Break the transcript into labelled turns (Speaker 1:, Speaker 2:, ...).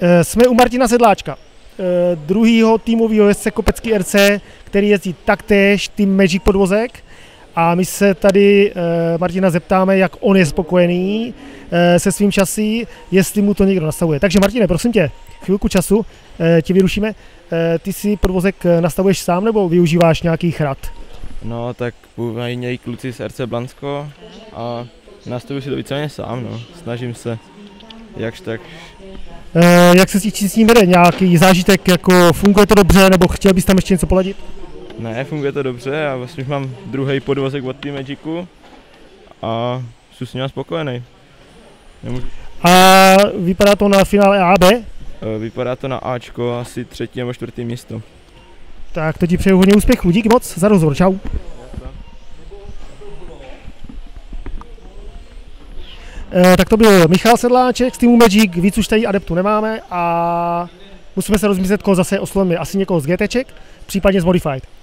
Speaker 1: Eh, jsme u Martina Sedláčka, eh, druhýho týmového jezdce Kopecký RC, který jezdí taktéž tým Magic podvozek. A my se tady Martina zeptáme, jak on je spokojený se svým časí, jestli mu to někdo nastavuje. Takže Martine, prosím tě, chvilku času ti vyrušíme. Ty si podvozek nastavuješ sám nebo využíváš nějakých rad?
Speaker 2: No, tak něj kluci z RC Blansko a nastavuji si to víceméně sám, no. Snažím se, jakž tak.
Speaker 1: E, jak se s tím vede? Nějaký zážitek, jako funguje to dobře, nebo chtěl bys tam ještě něco poladit?
Speaker 2: Ne, funguje to dobře a vlastně už mám druhý podvozek od Team Magicu a jsem s ním spokojený.
Speaker 1: Nemůžu... A vypadá to na finále A, B?
Speaker 2: E, vypadá to na Ačko, asi třetí nebo čtvrtý místo.
Speaker 1: Tak to ti přeju hodně úspěchů. Díky moc za rozhovor. Čau. Tak to byl Michal Sedláček z týmu Magic, víc už tady adeptu nemáme a musíme se rozmyslet, koho zase oslovíme. Asi někoho z GTček, případně z Modified.